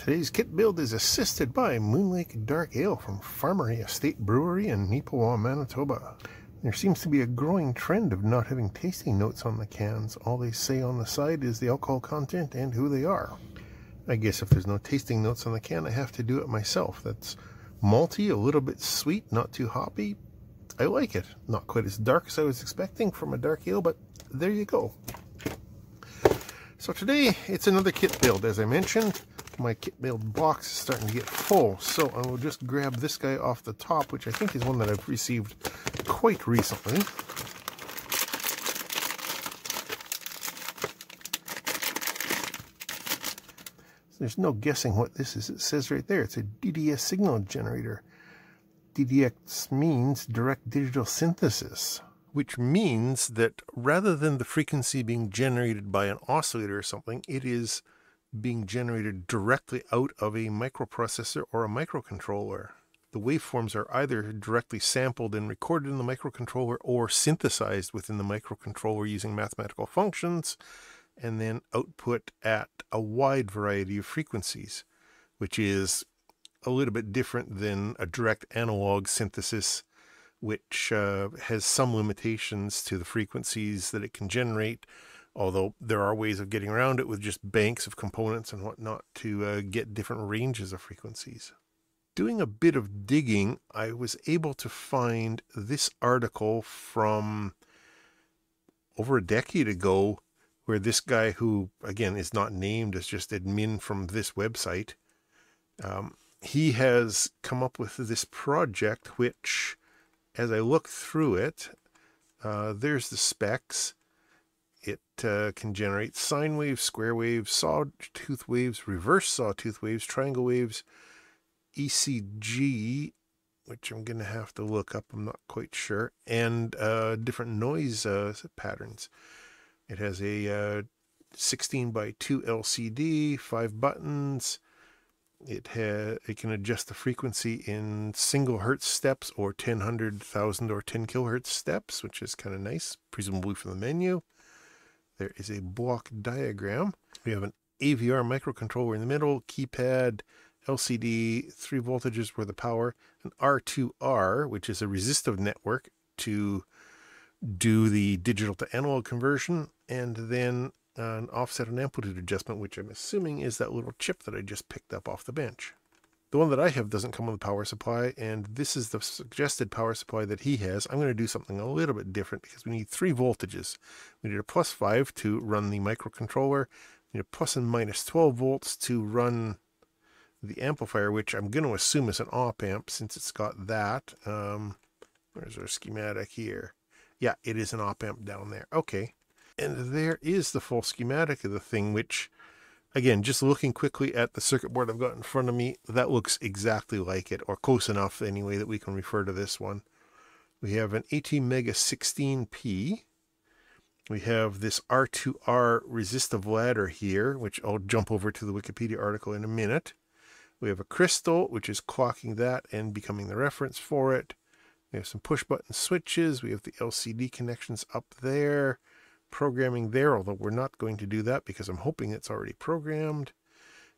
Today's kit build is assisted by Moonlake Dark Ale from Farmery Estate Brewery in Neepawa, Manitoba. There seems to be a growing trend of not having tasting notes on the cans. All they say on the side is the alcohol content and who they are. I guess if there's no tasting notes on the can, I have to do it myself. That's malty, a little bit sweet, not too hoppy. I like it. Not quite as dark as I was expecting from a dark ale, but there you go. So today, it's another kit build, as I mentioned my kit build box is starting to get full. So I will just grab this guy off the top, which I think is one that I've received quite recently. There's no guessing what this is. It says right there, it's a DDS signal generator. DDS means direct digital synthesis, which means that rather than the frequency being generated by an oscillator or something, it is being generated directly out of a microprocessor or a microcontroller. The waveforms are either directly sampled and recorded in the microcontroller or synthesized within the microcontroller using mathematical functions and then output at a wide variety of frequencies, which is a little bit different than a direct analog synthesis, which uh, has some limitations to the frequencies that it can generate although there are ways of getting around it with just banks of components and whatnot to uh, get different ranges of frequencies. Doing a bit of digging, I was able to find this article from over a decade ago where this guy who, again, is not named as just admin from this website, um, he has come up with this project which, as I look through it, uh, there's the specs it uh, can generate sine waves, square waves, sawtooth waves, reverse sawtooth waves, triangle waves, ECG, which I'm going to have to look up, I'm not quite sure, and uh, different noise uh, patterns. It has a uh, 16 by 2 LCD, five buttons. It has it can adjust the frequency in single hertz steps or 10, 100,000 or 10 kilohertz steps, which is kind of nice, presumably from the menu. There is a block diagram. We have an AVR microcontroller in the middle, keypad, LCD, three voltages for the power, an R2R, which is a resistive network to do the digital to analog conversion, and then an offset and amplitude adjustment, which I'm assuming is that little chip that I just picked up off the bench. The one that I have doesn't come with a power supply, and this is the suggested power supply that he has. I'm going to do something a little bit different because we need three voltages. We need a plus 5 to run the microcontroller, we need a plus and minus 12 volts to run the amplifier, which I'm going to assume is an op amp since it's got that. Um, where's our schematic here? Yeah, it is an op amp down there. Okay. And there is the full schematic of the thing, which Again, just looking quickly at the circuit board I've got in front of me, that looks exactly like it, or close enough anyway that we can refer to this one. We have an ATmega 16P. We have this R2R resistive ladder here, which I'll jump over to the Wikipedia article in a minute. We have a crystal, which is clocking that and becoming the reference for it. We have some push button switches. We have the LCD connections up there programming there, although we're not going to do that because I'm hoping it's already programmed.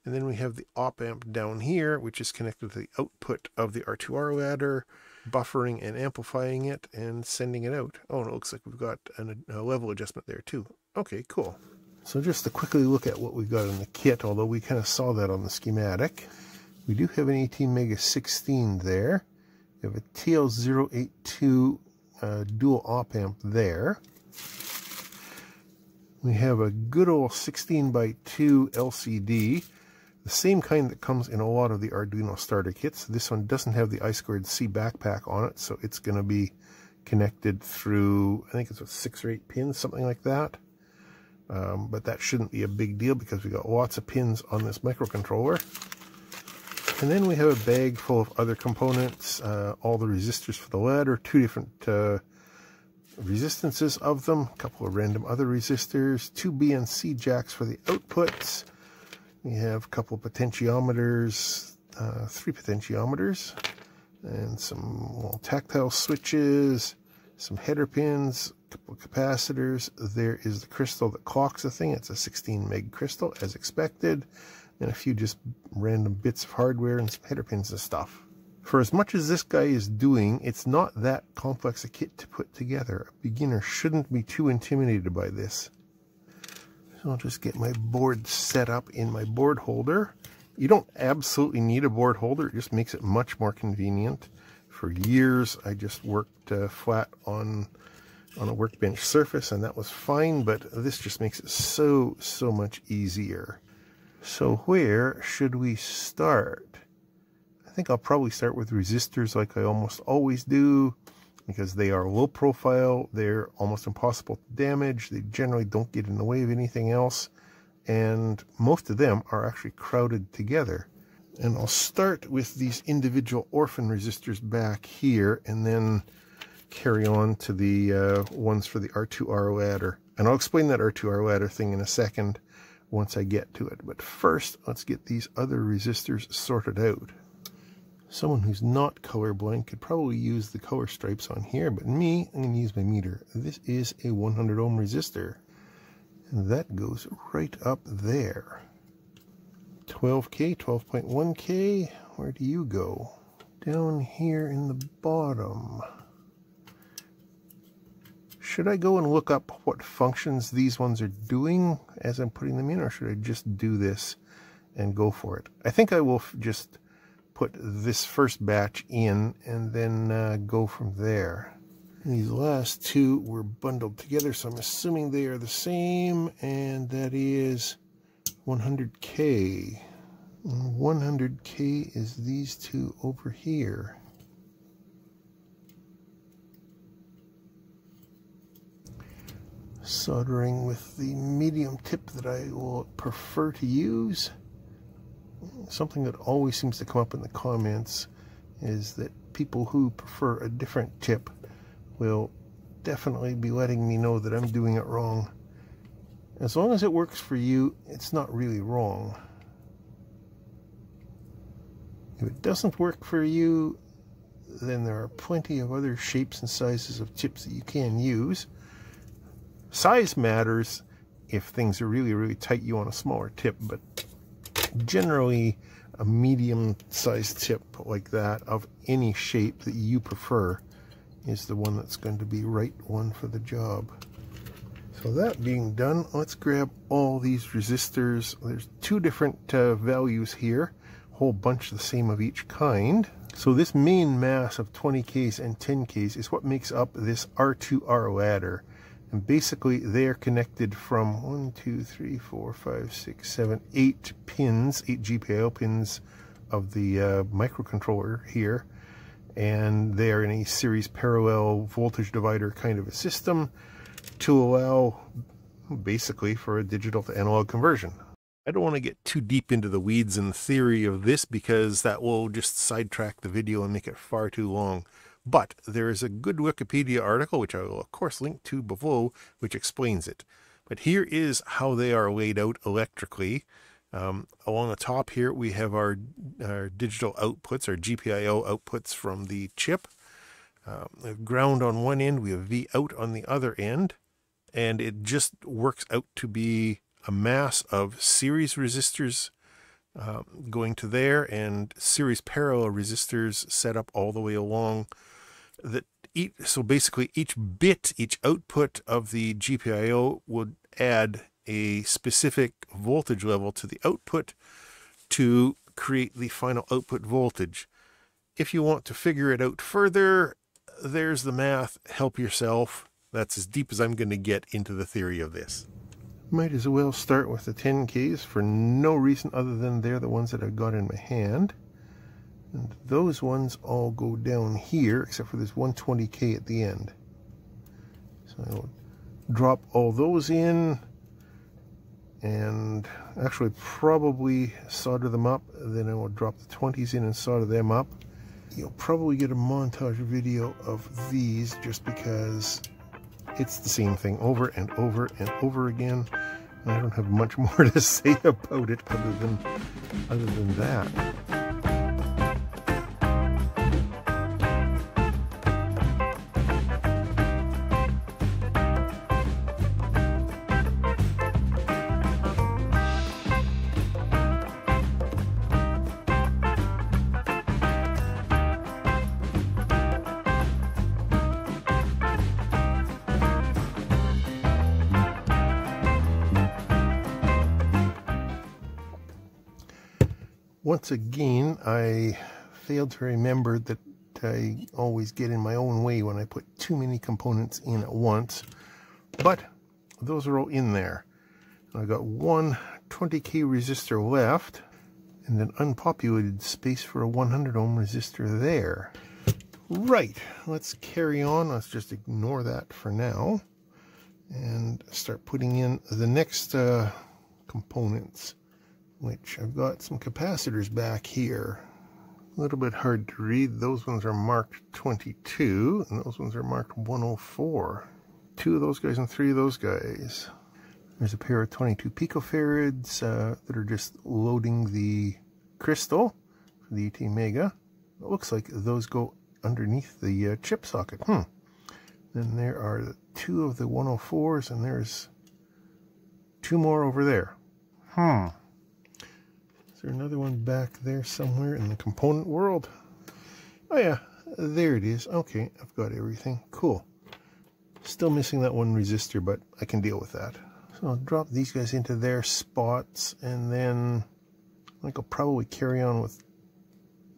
And then we have the op amp down here, which is connected to the output of the R2R ladder, buffering and amplifying it and sending it out. Oh, and it looks like we've got an, a level adjustment there too. Okay, cool. So just to quickly look at what we've got in the kit, although we kind of saw that on the schematic, we do have an ATmega 16 there. We have a TL082 uh, dual op amp there. We have a good old 16 by 2 LCD, the same kind that comes in a lot of the Arduino starter kits. This one doesn't have the I2C backpack on it, so it's going to be connected through, I think it's a six or eight pins, something like that. Um, but that shouldn't be a big deal because we got lots of pins on this microcontroller. And then we have a bag full of other components, uh, all the resistors for the ladder, two different uh, resistances of them, a couple of random other resistors, two BNC jacks for the outputs. We have a couple of potentiometers, uh, three potentiometers, and some tactile switches, some header pins, a couple of capacitors. There is the crystal that clocks the thing. It's a 16 meg crystal, as expected. and a few just random bits of hardware and some header pins and stuff. For as much as this guy is doing, it's not that complex a kit to put together. A beginner shouldn't be too intimidated by this. So I'll just get my board set up in my board holder. You don't absolutely need a board holder, it just makes it much more convenient. For years, I just worked uh, flat on on a workbench surface and that was fine, but this just makes it so, so much easier. So where should we start? I think I'll probably start with resistors like I almost always do because they are low profile, they're almost impossible to damage, they generally don't get in the way of anything else, and most of them are actually crowded together. And I'll start with these individual orphan resistors back here and then carry on to the uh, ones for the R2R ladder. And I'll explain that R2R ladder thing in a second once I get to it. But first, let's get these other resistors sorted out. Someone who's not colorblind could probably use the color stripes on here, but me, I'm going to use my meter. This is a 100 ohm resistor, and that goes right up there. 12K, 12.1K, where do you go? Down here in the bottom. Should I go and look up what functions these ones are doing as I'm putting them in, or should I just do this and go for it? I think I will just put this first batch in and then uh, go from there. These last two were bundled together, so I'm assuming they are the same, and that is 100K. 100K is these two over here. soldering with the medium tip that I will prefer to use. Something that always seems to come up in the comments is that people who prefer a different tip will definitely be letting me know that I'm doing it wrong. As long as it works for you, it's not really wrong. If it doesn't work for you, then there are plenty of other shapes and sizes of tips that you can use. Size matters if things are really, really tight, you want a smaller tip, but generally a medium-sized tip like that of any shape that you prefer is the one that's going to be right one for the job. So that being done, let's grab all these resistors. There's two different uh, values here, a whole bunch the same of each kind. So this main mass of 20Ks and 10Ks is what makes up this R2R ladder. And basically they are connected from one, two, three, four, five, six, seven, eight pins, eight GPIO pins of the uh, microcontroller here. And they are in a series parallel voltage divider kind of a system to allow basically for a digital to analog conversion. I don't want to get too deep into the weeds and theory of this because that will just sidetrack the video and make it far too long. But there is a good Wikipedia article, which I will of course link to below, which explains it. But here is how they are laid out electrically. Um, along the top here, we have our, our, digital outputs, our GPIO outputs from the chip. Um, ground on one end, we have V out on the other end, and it just works out to be a mass of series resistors uh, going to there and series parallel resistors set up all the way along that each, so basically each bit, each output of the GPIO would add a specific voltage level to the output to create the final output voltage. If you want to figure it out further, there's the math. Help yourself. That's as deep as I'm going to get into the theory of this. Might as well start with the 10Ks for no reason other than they're the ones that I've got in my hand. And those ones all go down here, except for this 120K at the end. So I'll drop all those in and actually probably solder them up. Then I will drop the 20s in and solder them up. You'll probably get a montage video of these just because it's the same thing over and over and over again. I don't have much more to say about it other than other than that. Once again, I failed to remember that I always get in my own way when I put too many components in at once. But those are all in there. I've got one 20k resistor left and an unpopulated space for a 100 ohm resistor there. Right, let's carry on. Let's just ignore that for now and start putting in the next uh, components, which I've got some capacitors back here. A little bit hard to read. Those ones are marked 22 and those ones are marked 104. Two of those guys and three of those guys. There's a pair of 22 picofarads uh, that are just loading the crystal for the ATmega. It looks like those go underneath the uh, chip socket. Hmm. Then there are two of the 104s, and there's two more over there. Hmm. There another one back there somewhere in the component world? Oh yeah, there it is. Okay, I've got everything. Cool. Still missing that one resistor, but I can deal with that. So I'll drop these guys into their spots, and then I think I'll probably carry on with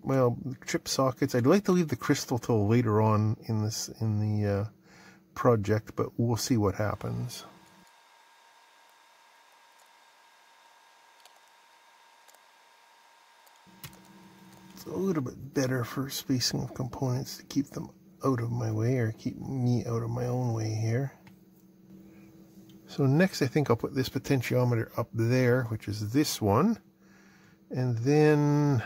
well, chip sockets. I'd like to leave the crystal till later on in this in the uh, project, but we'll see what happens. It's a little bit better for spacing of components to keep them out of my way or keep me out of my own way here. So next I think I'll put this potentiometer up there, which is this one. And then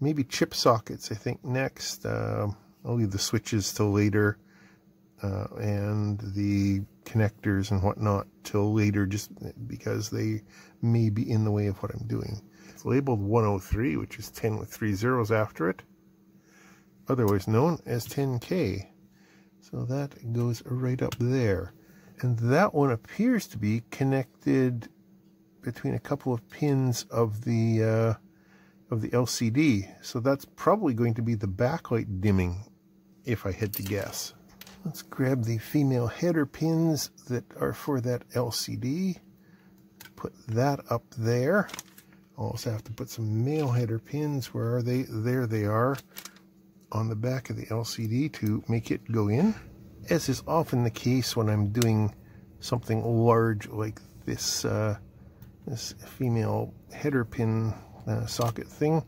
maybe chip sockets, I think, next. Uh, I'll leave the switches till later uh, and the connectors and whatnot till later just because they may be in the way of what I'm doing. It's labeled 103, which is 10 with three zeros after it, otherwise known as 10K. So that goes right up there. And that one appears to be connected between a couple of pins of the uh, of the LCD. So that's probably going to be the backlight dimming, if I had to guess. Let's grab the female header pins that are for that LCD. Put that up there. Also have to put some male header pins. Where are they? There they are on the back of the LCD to make it go in. As is often the case when I'm doing something large like this, uh, this female header pin uh, socket thing,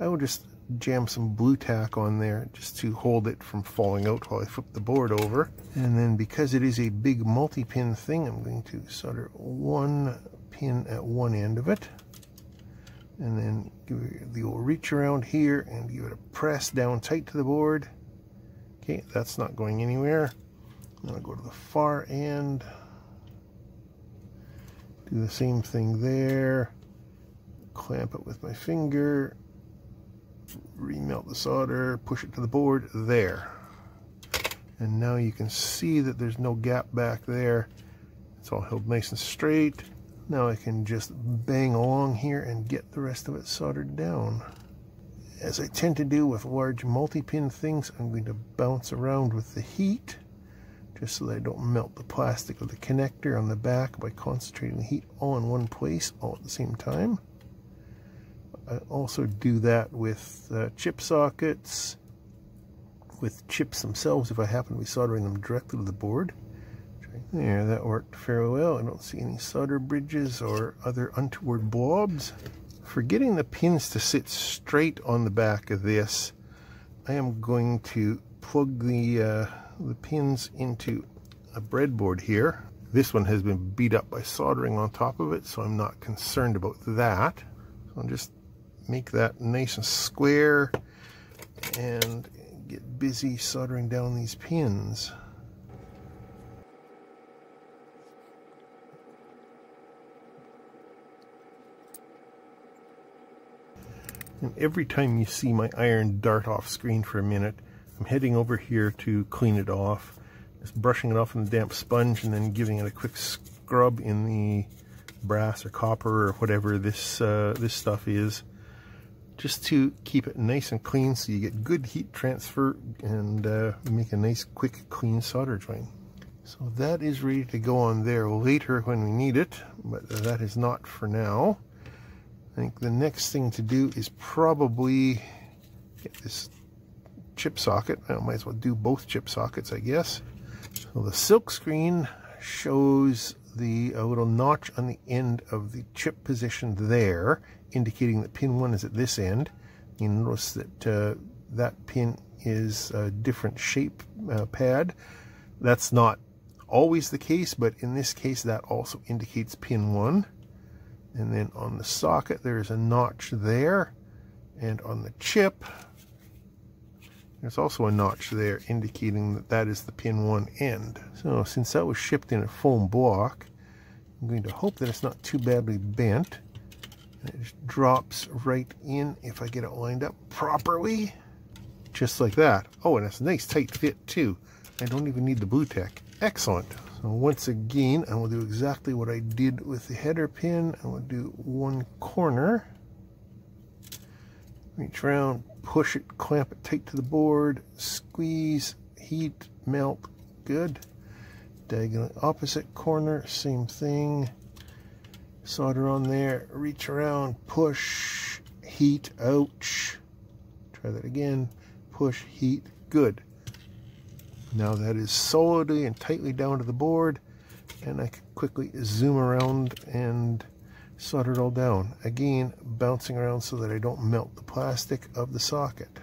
I will just jam some Blu-Tack on there just to hold it from falling out while I flip the board over. And then because it is a big multi-pin thing, I'm going to solder one pin at one end of it. And then give it the old reach around here and give it a press down tight to the board. Okay, that's not going anywhere. Then I'll go to the far end. Do the same thing there clamp it with my finger, remelt the solder, push it to the board, there. And now you can see that there's no gap back there. It's all held nice and straight. Now I can just bang along here and get the rest of it soldered down. As I tend to do with large multi-pin things, I'm going to bounce around with the heat just so that I don't melt the plastic of the connector on the back by concentrating the heat all in one place all at the same time. I also do that with uh, chip sockets, with chips themselves if I happen to be soldering them directly to the board. There, that worked fairly well. I don't see any solder bridges or other untoward blobs. For getting the pins to sit straight on the back of this, I am going to plug the, uh, the pins into a breadboard here. This one has been beat up by soldering on top of it, so I'm not concerned about that. So I'll just make that nice and square and get busy soldering down these pins. And every time you see my iron dart off screen for a minute, I'm heading over here to clean it off. Just brushing it off in the damp sponge and then giving it a quick scrub in the brass or copper or whatever this uh, this stuff is just to keep it nice and clean so you get good heat transfer and uh, make a nice quick clean solder joint. So that is ready to go on there later when we need it, but that is not for now. I think the next thing to do is probably get this chip socket. I might as well do both chip sockets, I guess. So the silk screen shows the a little notch on the end of the chip position there, indicating that pin 1 is at this end. You notice that uh, that pin is a different shape uh, pad. That's not always the case, but in this case that also indicates pin 1. And then on the socket there's a notch there. And on the chip there's also a notch there indicating that that is the pin 1 end. So since that was shipped in a foam block, I'm going to hope that it's not too badly bent. And it just drops right in if I get it lined up properly. Just like that. Oh, and it's a nice tight fit too. I don't even need the Blu-Tack. Excellent. So once again, I will do exactly what I did with the header pin. I will do one corner. Reach around, push it, clamp it tight to the board, squeeze, heat, melt, good. Diagonal opposite corner, same thing. Solder on there, reach around, push, heat, ouch. Try that again, push, heat, good. Now that is solidly and tightly down to the board, and I can quickly zoom around and solder it all down. Again, bouncing around so that I don't melt the plastic of the socket.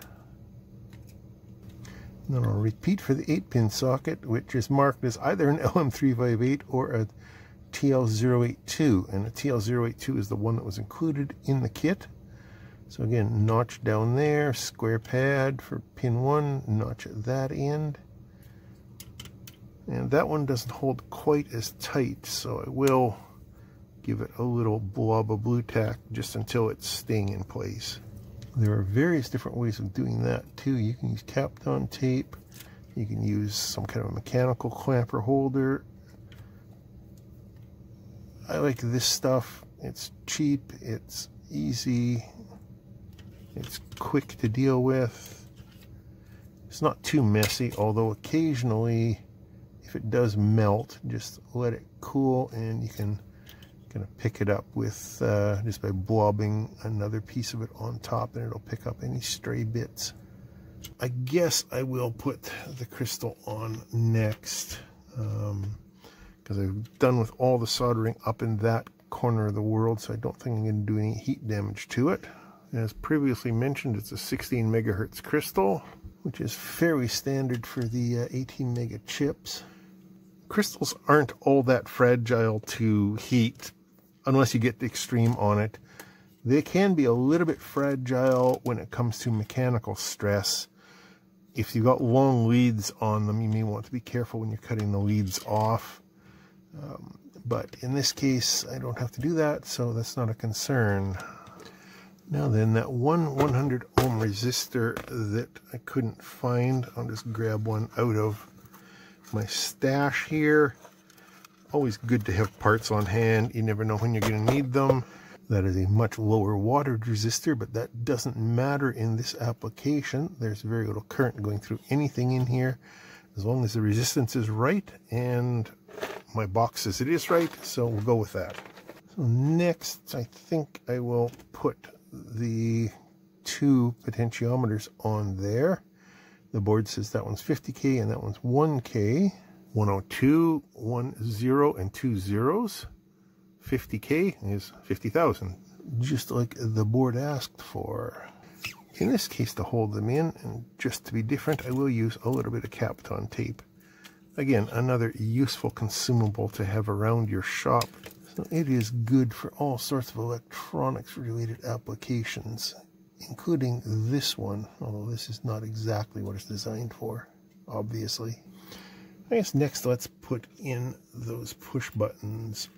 then I'll repeat for the 8-pin socket, which is marked as either an LM358 or a TL082. And a TL082 is the one that was included in the kit. So again, notch down there, square pad for pin 1, notch at that end. And that one doesn't hold quite as tight, so I will give it a little blob of Blu-Tack just until it's staying in place. There are various different ways of doing that too. You can use Kapton tape, you can use some kind of a mechanical clamper holder. I like this stuff. It's cheap, it's easy, it's quick to deal with. It's not too messy, although occasionally if it does melt, just let it cool and you can kind of pick it up with uh, just by blobbing another piece of it on top and it'll pick up any stray bits. I guess I will put the crystal on next because um, I've done with all the soldering up in that corner of the world so I don't think I'm going to do any heat damage to it. As previously mentioned, it's a 16 megahertz crystal, which is fairly standard for the uh, ATmega chips. Crystals aren't all that fragile to heat unless you get the extreme on it. They can be a little bit fragile when it comes to mechanical stress. If you've got long leads on them, you may want to be careful when you're cutting the leads off. Um, but in this case, I don't have to do that, so that's not a concern. Now then, that one 100 ohm resistor that I couldn't find, I'll just grab one out of my stash here. Always good to have parts on hand. You never know when you're going to need them. That is a much lower water resistor, but that doesn't matter in this application. There's very little current going through anything in here as long as the resistance is right and my box says it is right, so we'll go with that. So next, I think I will put the two potentiometers on there. The board says that one's 50K and that one's 1K. 102, 10, and two zeros. 50K is 50,000, just like the board asked for. In this case, to hold them in, and just to be different, I will use a little bit of Kapton tape. Again, another useful consumable to have around your shop. So it is good for all sorts of electronics related applications, including this one, although this is not exactly what it's designed for, obviously. I guess next let's put in those push buttons.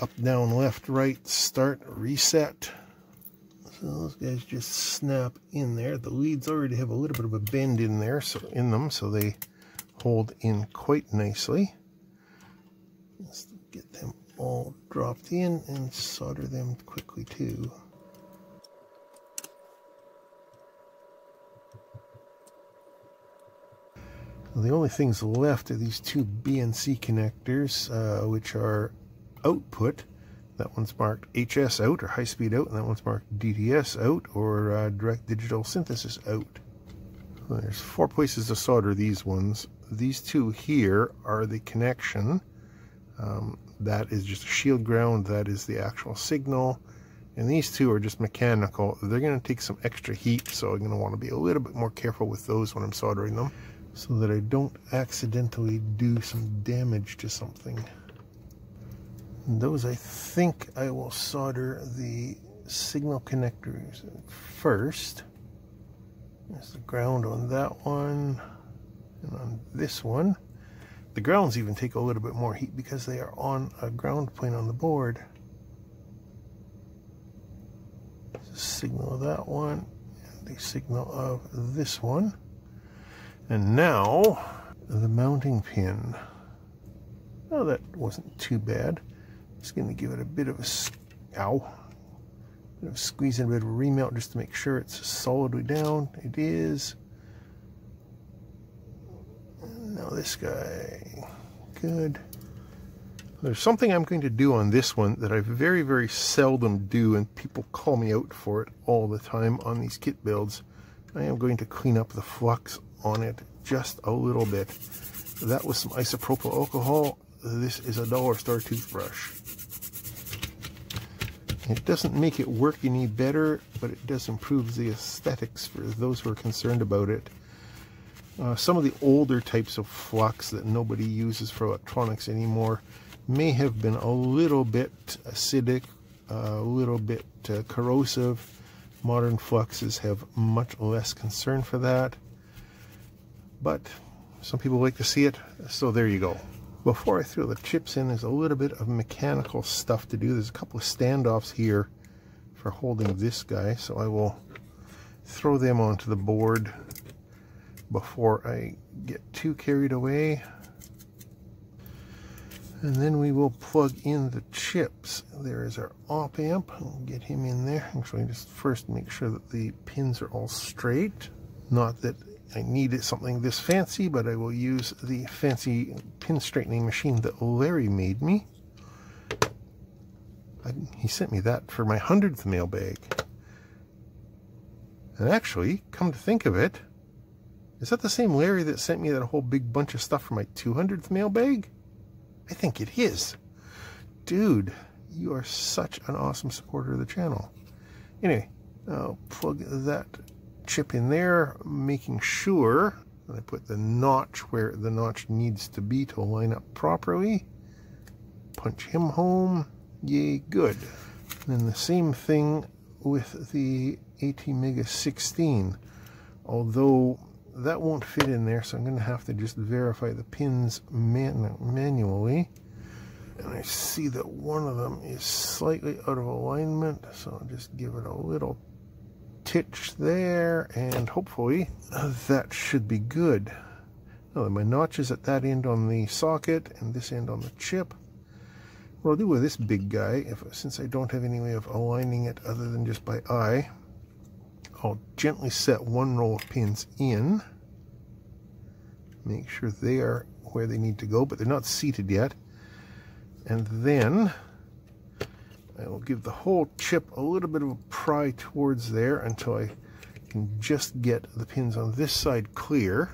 Up, down, left, right, start, reset. So those guys just snap in there. The leads already have a little bit of a bend in there, so in them, so they hold in quite nicely. Let's get them all dropped in and solder them quickly too. The only things left are these two BNC connectors, uh, which are output. That one's marked HS out or high speed out, and that one's marked DDS out or uh, direct digital synthesis out. Well, there's four places to solder these ones. These two here are the connection. Um, that is just shield ground, that is the actual signal. And these two are just mechanical. They're going to take some extra heat, so I'm going to want to be a little bit more careful with those when I'm soldering them so that I don't accidentally do some damage to something. And those I think I will solder the signal connectors first. There's the ground on that one and on this one. The grounds even take a little bit more heat because they are on a ground plane on the board. The signal of that one, the signal of this one. And now, the mounting pin. Oh, that wasn't too bad. Just going to give it a bit of a, ow, bit of squeeze and a bit of a remelt just to make sure it's solidly down. It is. Now this guy, good. There's something I'm going to do on this one that I very, very seldom do, and people call me out for it all the time on these kit builds. I am going to clean up the flux on it just a little bit. That was some isopropyl alcohol. This is a dollar store toothbrush. It doesn't make it work any better, but it does improve the aesthetics for those who are concerned about it. Uh, some of the older types of flux that nobody uses for electronics anymore may have been a little bit acidic, a little bit uh, corrosive. Modern fluxes have much less concern for that. But some people like to see it, so there you go. Before I throw the chips in, there's a little bit of mechanical stuff to do. There's a couple of standoffs here for holding this guy, so I will throw them onto the board before I get too carried away. And then we will plug in the chips. There is our op amp. I'll get him in there. Actually, just first make sure that the pins are all straight. Not that I needed something this fancy, but I will use the fancy pin straightening machine that Larry made me. I, he sent me that for my 100th mailbag. And actually, come to think of it, is that the same Larry that sent me that whole big bunch of stuff for my 200th mailbag? I think it is. Dude, you are such an awesome supporter of the channel. Anyway, I'll plug that chip in there, making sure that I put the notch where the notch needs to be to line up properly. Punch him home. Yay, good. And then the same thing with the ATmega 16. Although that won't fit in there, so I'm going to have to just verify the pins man manually. And I see that one of them is slightly out of alignment, so I'll just give it a little titch there, and hopefully that should be good. Now, my notch is at that end on the socket, and this end on the chip. What I'll do with this big guy, if since I don't have any way of aligning it other than just by eye, I'll gently set one row of pins in. Make sure they are where they need to go, but they're not seated yet. And then I will give the whole chip a little bit of a pry towards there until I can just get the pins on this side clear.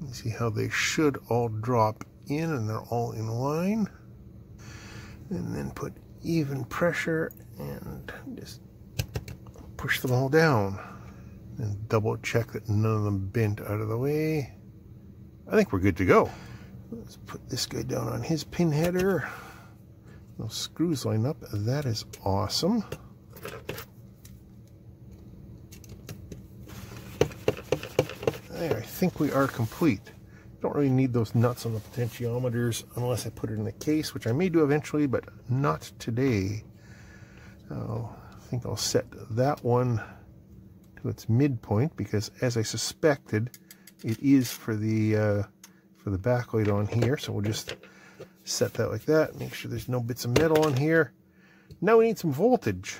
You see how they should all drop in and they're all in line. And then put even pressure and just push them all down and double check that none of them bent out of the way. I think we're good to go. Let's put this guy down on his pin header. Those screws line up. That is awesome. There, I think we are complete. Don't really need those nuts on the potentiometers unless I put it in the case, which I may do eventually, but not today. I think I'll set that one to its midpoint because as I suspected it is for the uh, for the backlight on here so we'll just set that like that make sure there's no bits of metal on here now we need some voltage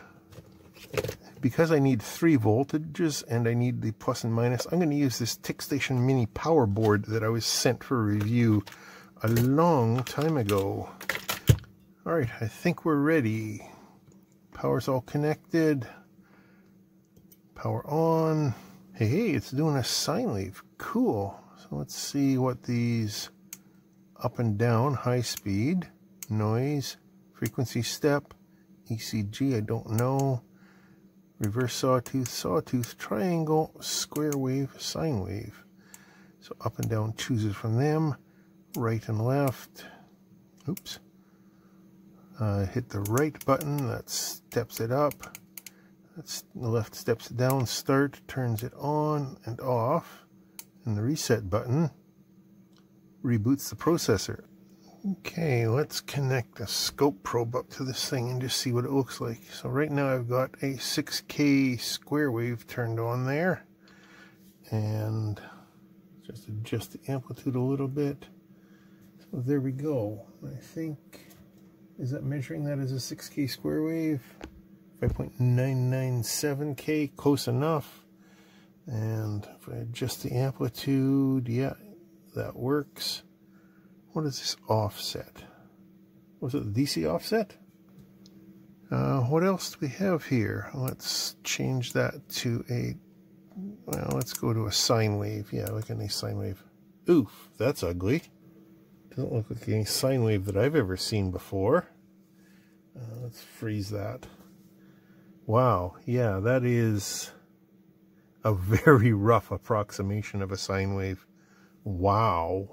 because I need three voltages and I need the plus and minus I'm going to use this TickStation mini power board that I was sent for review a long time ago alright I think we're ready Power's all connected. Power on. Hey, hey, it's doing a sine wave. Cool. So let's see what these up and down, high speed, noise, frequency step, ECG, I don't know, reverse sawtooth, sawtooth, triangle, square wave, sine wave. So up and down chooses from them, right and left. Oops. Uh, hit the right button, that steps it up. That's the left steps it down, start, turns it on and off. And the reset button reboots the processor. Okay, let's connect a scope probe up to this thing and just see what it looks like. So right now I've got a 6K square wave turned on there. And just adjust the amplitude a little bit. So there we go. I think, is that measuring that as a 6K square wave? 5.997K, close enough. And if I adjust the amplitude, yeah, that works. What is this offset? Was it the DC offset? Uh, what else do we have here? Let's change that to a, well, let's go to a sine wave. Yeah, like any sine wave. Oof, that's ugly. Doesn't look like any sine wave that I've ever seen before. Uh, let's freeze that. Wow, yeah, that is a very rough approximation of a sine wave. Wow.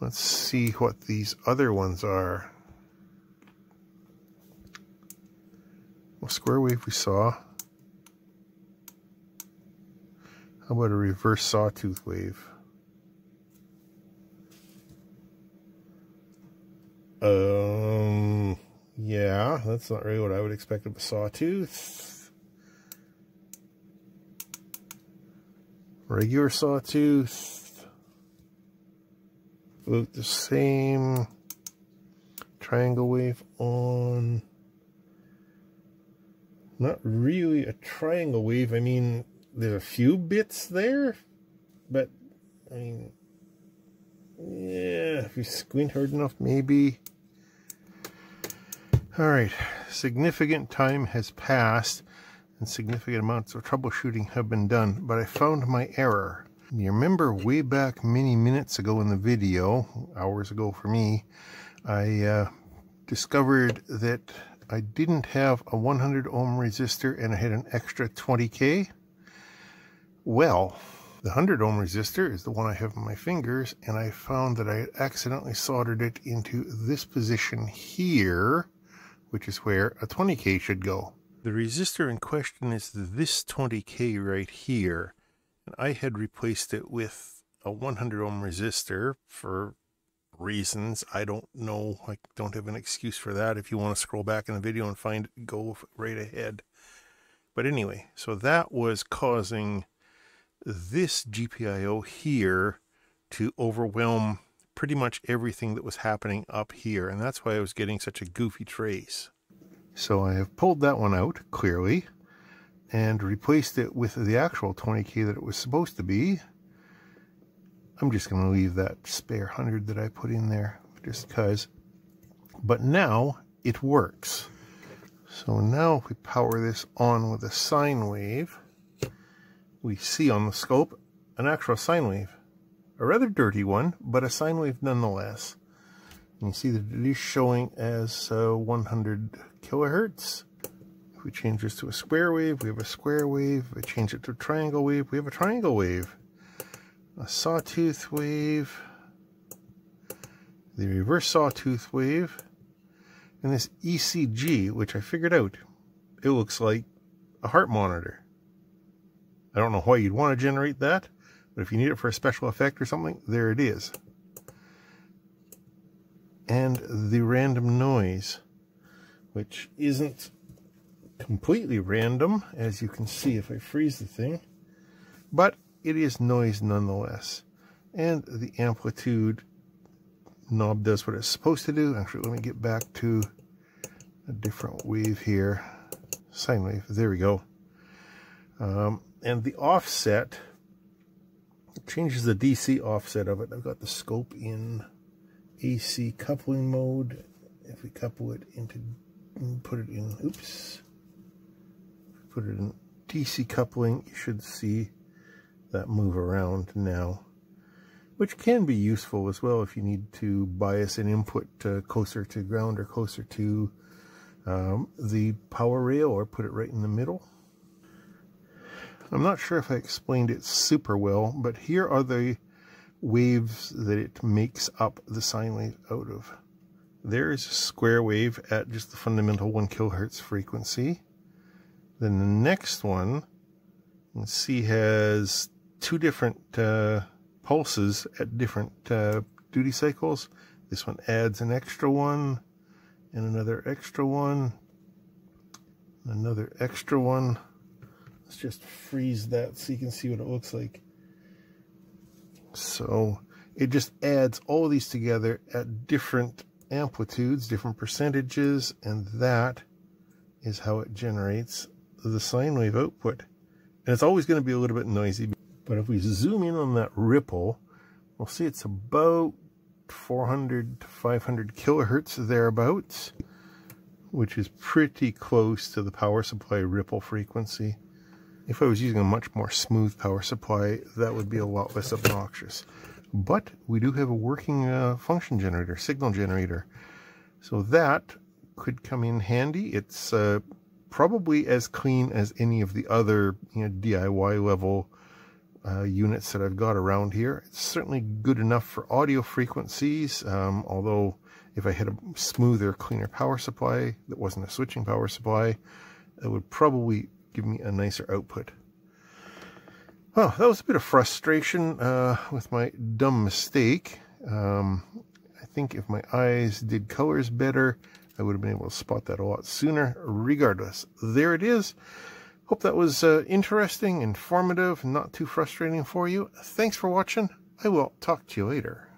Let's see what these other ones are. Well, square wave we saw. How about a reverse sawtooth wave? Um, yeah, that's not really what I would expect of a sawtooth. Regular sawtooth. Look the same triangle wave on. Not really a triangle wave I mean there's a few bits there but I mean yeah if you squint hard enough maybe. All right significant time has passed and significant amounts of troubleshooting have been done but I found my error you remember way back many minutes ago in the video, hours ago for me, I uh, discovered that I didn't have a 100 ohm resistor and I had an extra 20k. Well, the 100 ohm resistor is the one I have in my fingers and I found that I had accidentally soldered it into this position here, which is where a 20k should go. The resistor in question is this 20k right here. And I had replaced it with a 100 ohm resistor for reasons. I don't know. I don't have an excuse for that. If you want to scroll back in the video and find it, go right ahead. But anyway, so that was causing this GPIO here to overwhelm pretty much everything that was happening up here. And that's why I was getting such a goofy trace. So I have pulled that one out, clearly and replaced it with the actual 20k that it was supposed to be. I'm just going to leave that spare 100 that I put in there just because. But now it works. So now if we power this on with a sine wave, we see on the scope an actual sine wave. A rather dirty one, but a sine wave nonetheless. You see that it is showing as uh, 100 kilohertz If we change this to a square wave, we have a square wave. If we change it to a triangle wave, we have a triangle wave. A sawtooth wave, the reverse sawtooth wave, and this ECG, which I figured out. It looks like a heart monitor. I don't know why you'd want to generate that, but if you need it for a special effect or something, there it is. And the random noise, which isn't completely random, as you can see if I freeze the thing, but it is noise nonetheless. And the amplitude knob does what it's supposed to do. Actually, let me get back to a different wave here. Sine wave, there we go. Um, and the offset changes the DC offset of it. I've got the scope in AC coupling mode. If we couple it into put it in, oops, put it in DC coupling, you should see that move around now, which can be useful as well if you need to bias an input uh, closer to ground or closer to um, the power rail or put it right in the middle. I'm not sure if I explained it super well, but here are the waves that it makes up the sine wave out of. There's a square wave at just the fundamental 1 kilohertz frequency. Then the next one, see has two different uh, pulses at different uh, duty cycles. This one adds an extra one and another extra one, another extra one. Let's just freeze that so you can see what it looks like. So it just adds all these together at different amplitudes, different percentages, and that is how it generates the sine wave output. And it's always going to be a little bit noisy, but if we zoom in on that ripple, we'll see it's about 400 to 500 kilohertz thereabouts, which is pretty close to the power supply ripple frequency. If I was using a much more smooth power supply, that would be a lot less obnoxious. But we do have a working uh, function generator, signal generator. So that could come in handy. It's uh, probably as clean as any of the other you know, DIY level uh, units that I've got around here. It's certainly good enough for audio frequencies, um, although if I had a smoother, cleaner power supply that wasn't a switching power supply, it would probably give me a nicer output. Well, that was a bit of frustration uh, with my dumb mistake. Um, I think if my eyes did colors better, I would have been able to spot that a lot sooner. Regardless, there it is. Hope that was uh, interesting, informative, not too frustrating for you. Thanks for watching. I will talk to you later.